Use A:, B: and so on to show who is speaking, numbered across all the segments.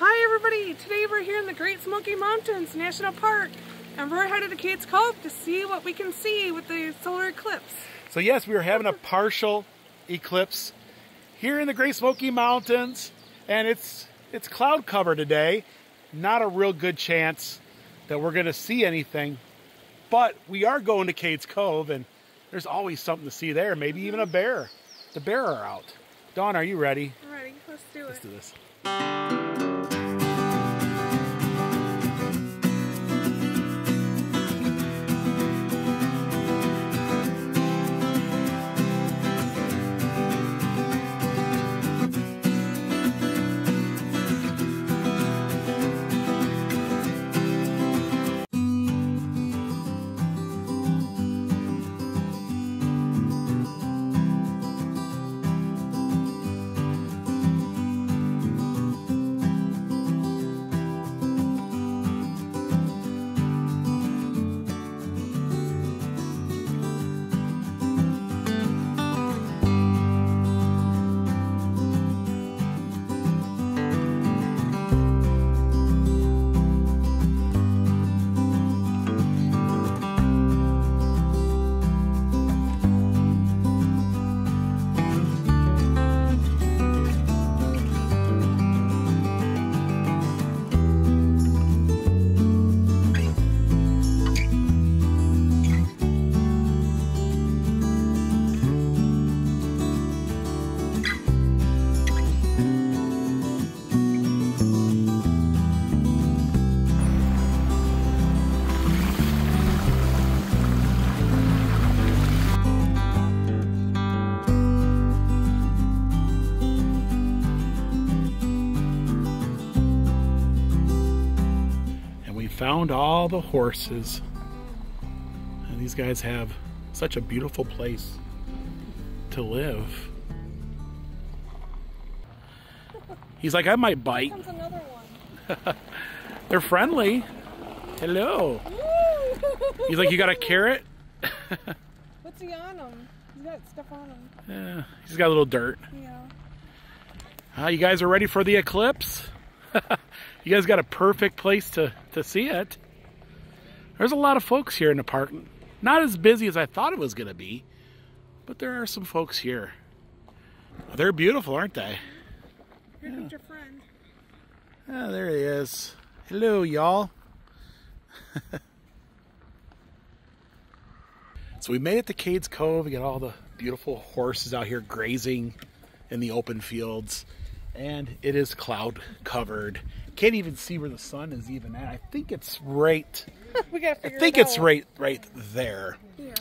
A: Hi everybody! Today we're here in the Great Smoky Mountains National Park and we're headed to Cades Cove to see what we can see with the solar eclipse.
B: So yes, we are having a partial eclipse here in the Great Smoky Mountains and it's it's cloud cover today. Not a real good chance that we're going to see anything. But we are going to Cades Cove and there's always something to see there, maybe even a mm-hmm. bear. The bear are out. Dawn, are you ready?
A: I'm ready. Let's do it.
B: Let's do this. Found all the horses. And these guys have such a beautiful place to live. He's like, I might bite.
A: Comes another one.
B: They're friendly. Hello. He's like, you got a carrot?
A: What's he on him? He's got stuff on him.
B: Yeah, he's got a little dirt.
A: Yeah.
B: Uh, you guys are ready for the eclipse? you guys got a perfect place to, to see it. There's a lot of folks here in the park. Not as busy as I thought it was going to be, but there are some folks here. They're beautiful, aren't they?
A: Here comes your friend.
B: Ah, there he is. Hello, y'all. so we made it to Cades Cove. We got all the beautiful horses out here grazing in the open fields. And it is cloud covered. Can't even see where the sun is even at. I think it's right.
A: we gotta
B: I think
A: it
B: it's right right there.
A: Yeah.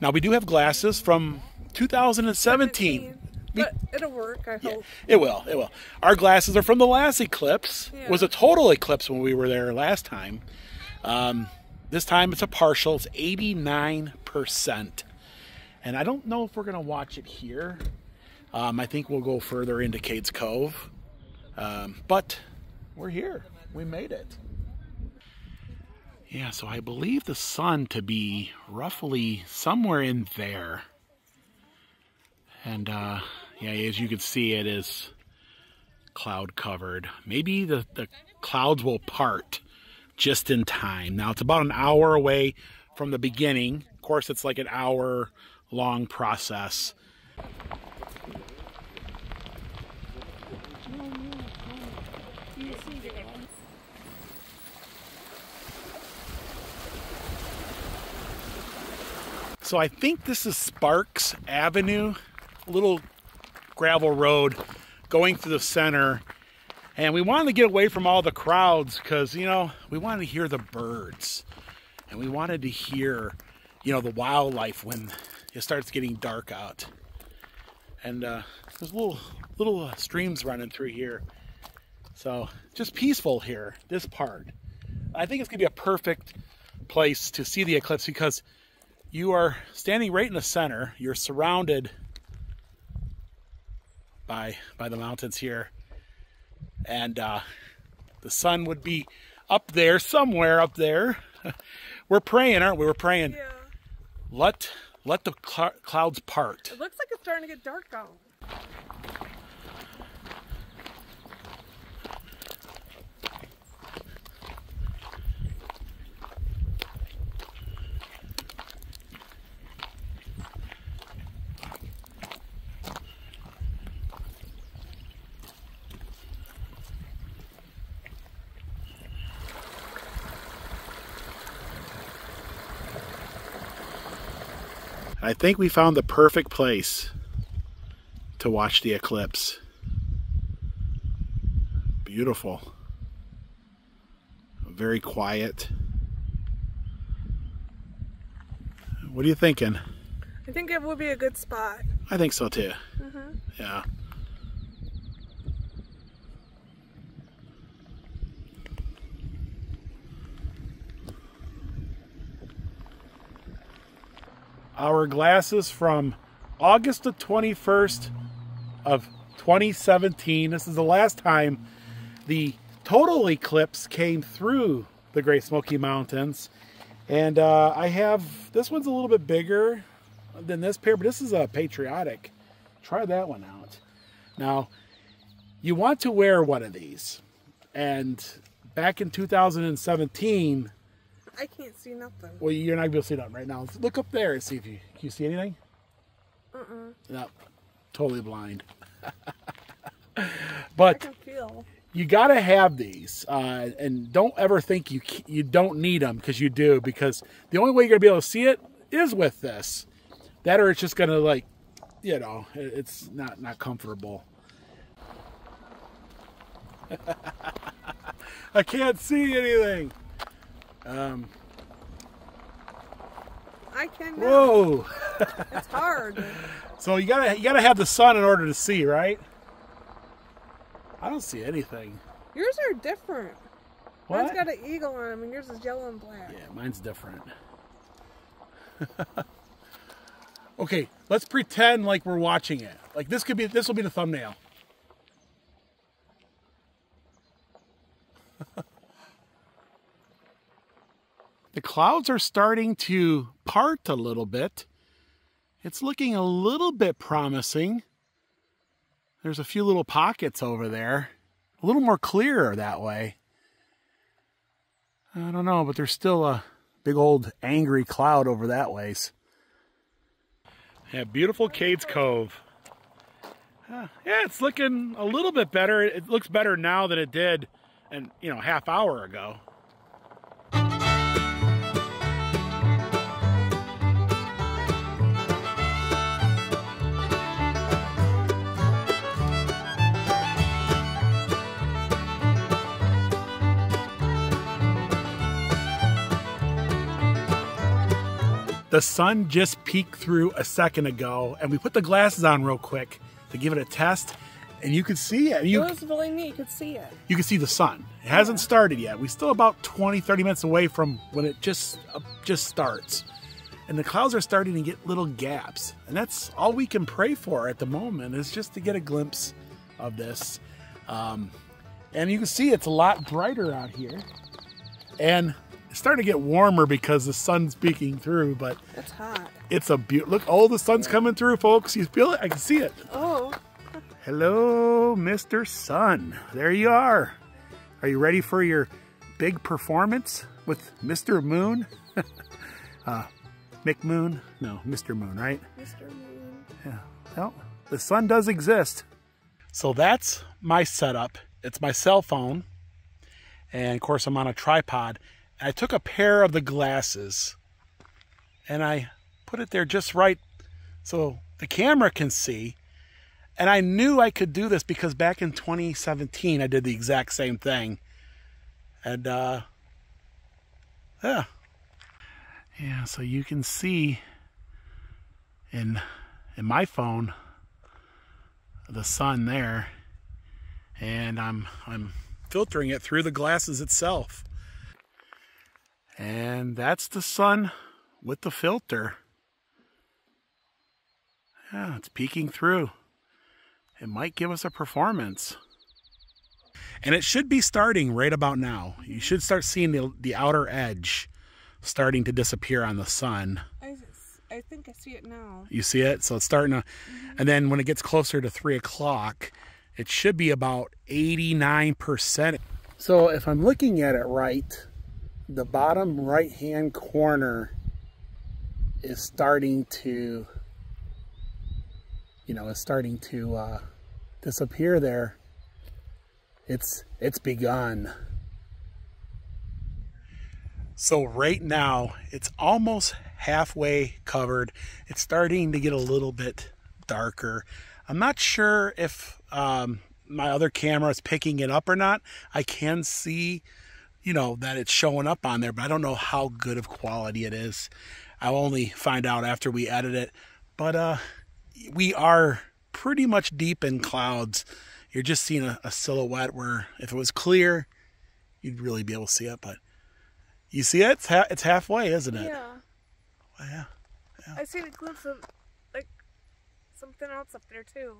B: Now we do have glasses from 2017.
A: But it'll work, I
B: Yeah,
A: hope.
B: it will. It will. Our glasses are from the last eclipse. It was a total eclipse when we were there last time. Um, this time it's a partial. It's 89%. And I don't know if we're going to watch it here. Um, I think we'll go further into Cades Cove. Um, but we're here. We made it. Yeah, so I believe the sun to be roughly somewhere in there. And uh, yeah, as you can see, it is cloud covered. Maybe the, the clouds will part just in time. Now it's about an hour away from the beginning. Of course, it's like an hour long process. So I think this is Sparks Avenue, a little gravel road going through the center. And we wanted to get away from all the crowds because, you know, we wanted to hear the birds. And we wanted to hear, you know, the wildlife when it starts getting dark out. And uh, there's little little uh, streams running through here. So just peaceful here, this part. I think it's going to be a perfect place to see the eclipse because you are standing right in the center. You're surrounded by by the mountains here, and uh, the sun would be up there somewhere up there. We're praying, aren't we? We're praying.
A: Yeah.
B: Let let the cl- clouds part.
A: It looks like it's starting to get dark out.
B: I think we found the perfect place to watch the eclipse. Beautiful. Very quiet. What are you thinking?
A: I think it would be a good spot.
B: I think so too.
A: Mhm.
B: Yeah. Our glasses from August the 21st of 2017. This is the last time the total eclipse came through the Great Smoky Mountains. And uh, I have, this one's a little bit bigger than this pair, but this is a patriotic. Try that one out. Now, you want to wear one of these. And back in 2017,
A: I can't see nothing.
B: well, you're not gonna be able to see nothing right now. Look up there and see if you can you see anything.
A: Uh-uh.
B: No, totally blind. But you got to have these, uh, and don't ever think you you don't need them because you do. Because the only way you're gonna be able to see it is with this. That or it's just gonna like, you know, it's not not comfortable. I can't see anything. Um,
A: I can now.
B: whoa.
A: It's hard.
B: So you gotta you gotta have the sun in order to see, right? I don't see anything.
A: Yours are different.
B: What?
A: Mine's got an eagle on them, and yours is yellow and black.
B: Yeah, mine's different. okay, let's pretend like we're watching it. Like this could be this will be the thumbnail. The clouds are starting to part a little bit. It's looking a little bit promising. There's a few little pockets over there. A little more clearer that way. I don't know, but there's still a big old angry cloud over that ways. Yeah, beautiful Cades Cove. Uh, yeah, it's looking a little bit better. It looks better now than it did, and you know, half hour ago. The sun just peeked through a second ago, and we put the glasses on real quick to give it a test, and you could see it. You,
A: it was really neat. You could see it.
B: you can see the sun. It hasn't started yet. We're still about 20, 30 minutes away from when it just uh, just starts. And the clouds are starting to get little gaps. And that's all we can pray for at the moment is just to get a glimpse of this. Um, and you can see it's a lot brighter out here. And it's starting to get warmer because the sun's peeking through, but
A: It's hot.
B: it's a beautiful look. Oh, the sun's coming through, folks. You feel it? I can see it.
A: Oh,
B: Hello, Mr. Sun. There you are. Are you ready for your big performance with Mr. Moon? uh, Mick Moon? No, Mr. Moon, right?
A: Mr. Moon.
B: Yeah. Well, the sun does exist. So that's my setup. It's my cell phone. And of course, I'm on a tripod. I took a pair of the glasses and I put it there just right so the camera can see. And I knew I could do this because back in 2017, I did the exact same thing. And, uh, yeah. Yeah, so you can see in in my phone the sun there and I'm I'm filtering it through the glasses itself. And that's the sun with the filter. Yeah, it's peeking through. It might give us a performance. And it should be starting right about now. You should start seeing the, the outer edge starting to disappear on the sun.
A: I, I think I see it now.
B: You see it? So it's starting to, mm-hmm. and then when it gets closer to three o'clock, it should be about 89%. So if I'm looking at it right, the bottom right hand corner is starting to, you know, is starting to uh, disappear there. It's, it's begun. So right now, it's almost halfway covered. It's starting to get a little bit darker. I'm not sure if um, my other camera is picking it up or not. I can see, you know, that it's showing up on there, but I don't know how good of quality it is. I'll only find out after we edit it. But uh, we are pretty much deep in clouds. You're just seeing a, a silhouette where if it was clear, you'd really be able to see it. But you see it? It's, ha- it's halfway, isn't it?
A: Yeah.
B: Well, yeah.
A: I seen a glimpse of like something else up there too.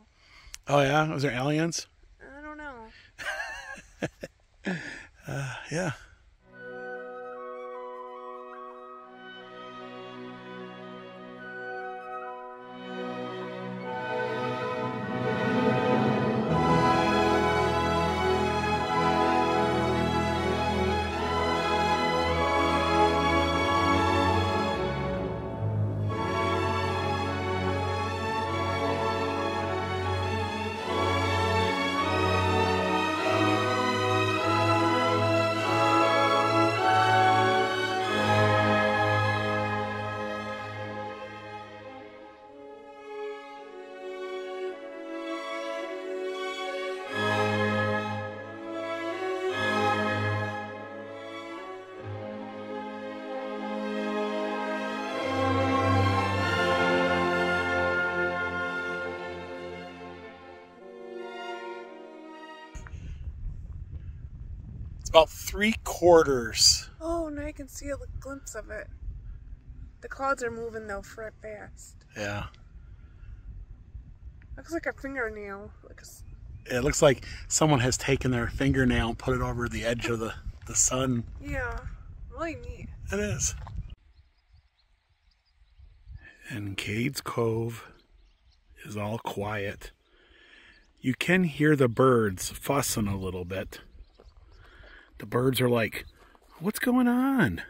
B: Oh yeah. Was there aliens?
A: I don't know.
B: Uh, yeah. About three quarters.
A: Oh, now I can see a glimpse of it. The clouds are moving though fast.
B: Yeah.
A: Looks like a fingernail. Like a s
B: It looks like someone has taken their fingernail and put it over the edge of the, the sun.
A: yeah, really neat.
B: It is. And Cades Cove is all quiet. You can hear the birds fussing a little bit. The birds are like, what's going on?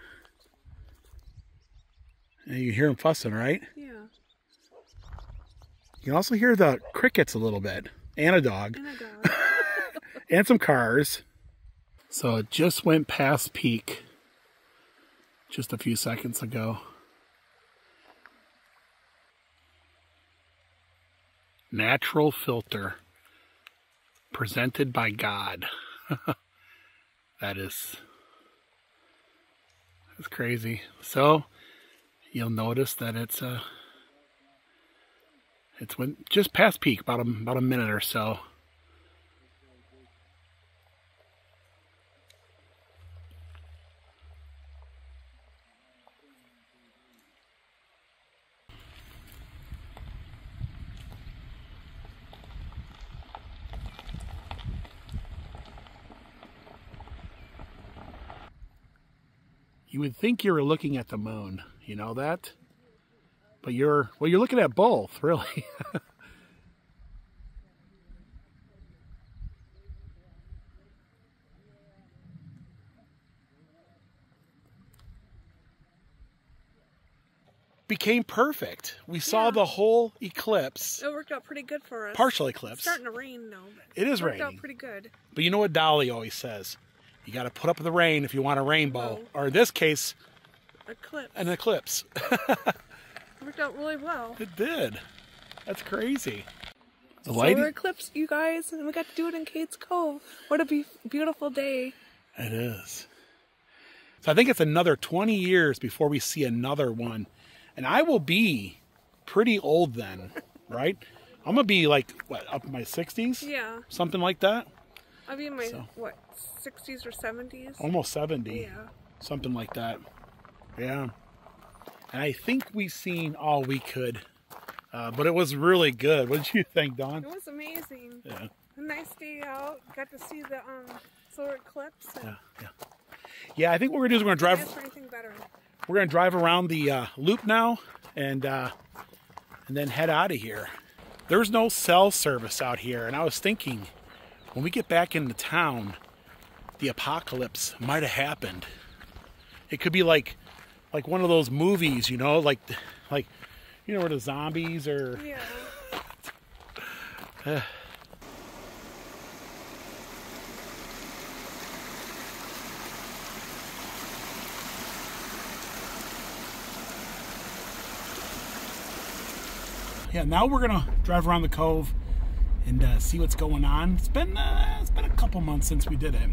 B: And you hear them fussing, right?
A: Yeah,
B: You also hear the crickets a little bit, and a dog,
A: and a dog.
B: and some cars. So it just went past peak just a few seconds ago. Natural filter presented by God. that is that's crazy. So you'll notice that it's uh it's went just past peak, about a, about a minute or so. You would think you were looking at the moon, you know that? But you're, well, you're looking at both, really. Became perfect. We saw
A: Yeah.
B: the whole eclipse,
A: It worked out pretty good for us.
B: partial
A: It's
B: eclipse.
A: starting to rain though.
B: It is
A: worked
B: raining.
A: out pretty good.
B: But you know what Dolly always says? You got to put up with the rain if you want a rainbow,
A: Oh.
B: or in this case,
A: Eclipse.
B: an eclipse.
A: Worked out really well.
B: it did. That's crazy. The
A: Solar
B: lighting.
A: eclipse, you guys, and we got to do it in Cades Cove. What a be- beautiful day.
B: It is. So I think it's another 20 years before we see another one. And I will be pretty old then, right? I'm going to be like, what, up in my 60s?
A: Yeah,
B: Something like that?
A: I'll be in my
B: So.
A: what, 60s or 70s.
B: Almost 70.
A: Yeah.
B: Something like that. Yeah. And I think we've seen all we could. Uh, but it was really good. What did you think, Dawn?
A: It was amazing.
B: Yeah.
A: A nice day out. Got to see the um solar eclipse.
B: Yeah, yeah. Yeah, I think what we're gonna do is we're gonna drive.
A: anything better.
B: We're gonna drive around the uh, loop now, and uh, and then head out of here. There's no cell service out here, and I was thinking, when we get back into town, the apocalypse might have happened. It could be like, like one of those movies, you know, like, like, you know, where the zombies are.
A: Yeah.
B: yeah, now we're gonna drive around the cove and uh, see what's going on. It's been uh, it's been a couple months since we did it.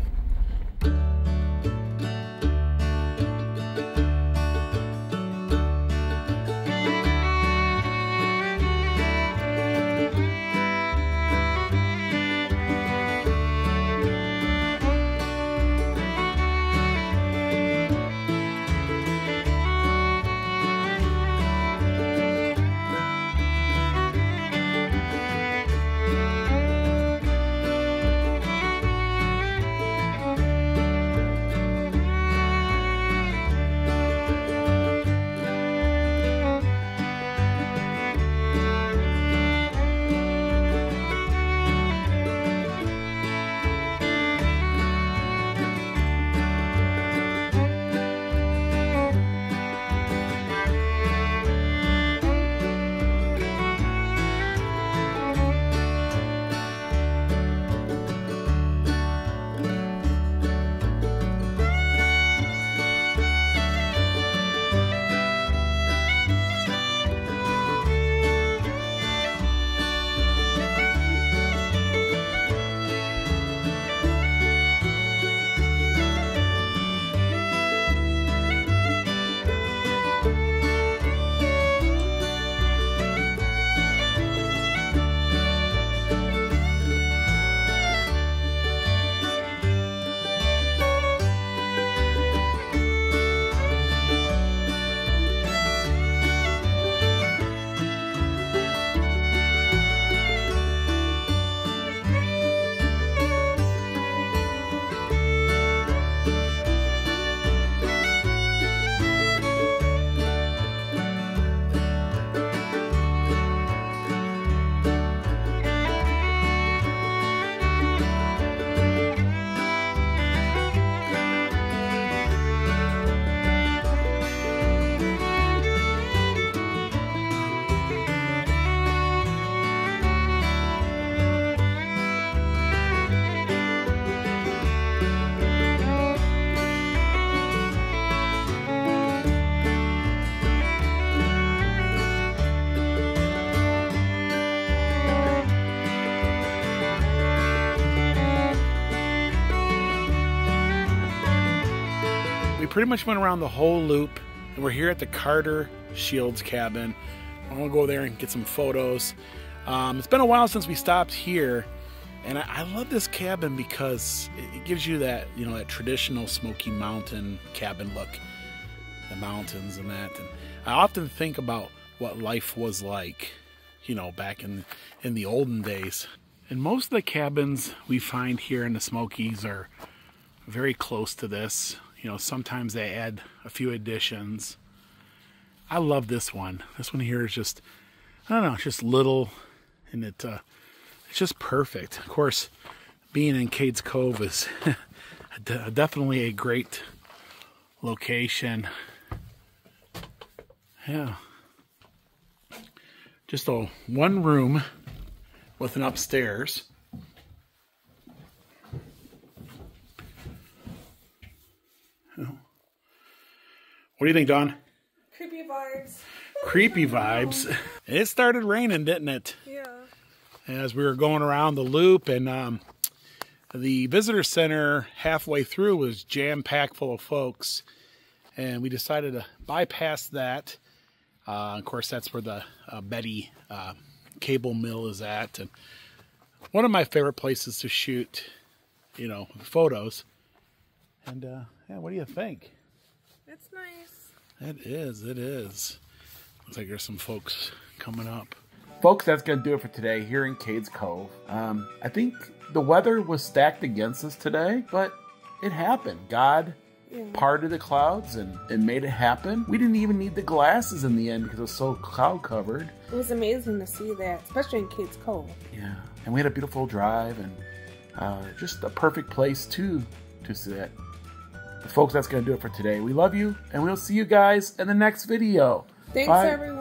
B: Pretty much went around the whole loop, and we're here at the Carter Shields cabin. I'm gonna go there and get some photos. Um, it's been a while since we stopped here, and I, I love this cabin because it, it gives you that you know that traditional Smoky Mountain cabin look, the mountains and that. And I often think about what life was like, you know, back in in the olden days. And most of the cabins we find here in the Smokies are very close to this. You know, sometimes they add a few additions. I love this one. This one here is just, I don't know, it's just little, and it uh, it's just perfect. Of course, being in Cades Cove is definitely a great location. Yeah, just a one room with an upstairs. What do you think, Dawn?
A: Creepy vibes.
B: Creepy vibes. It started raining, didn't it?
A: Yeah.
B: As we were going around the loop, and um, the visitor center halfway through was jam packed full of folks, and we decided to bypass that. Uh, of course, that's where the uh, Betty uh, cable mill is at, and one of my favorite places to shoot, you know, photos. And uh, yeah, what do you think?
A: It's nice.
B: It is, it is. Looks like there's some folks coming up. Folks, that's going to do it for today here in Cades Cove. Um, I think the weather was stacked against us today, but it happened. God
A: Yeah.
B: parted the clouds and, and made it happen. We didn't even need the glasses in the end because it was so cloud covered.
A: It was amazing to see that, especially in Cades Cove.
B: Yeah, and we had a beautiful drive and uh, just a perfect place to to sit. But folks, that's going to do it for today. We love you, and we'll see you guys in the next video.
A: Thanks,
B: Bye.
A: everyone.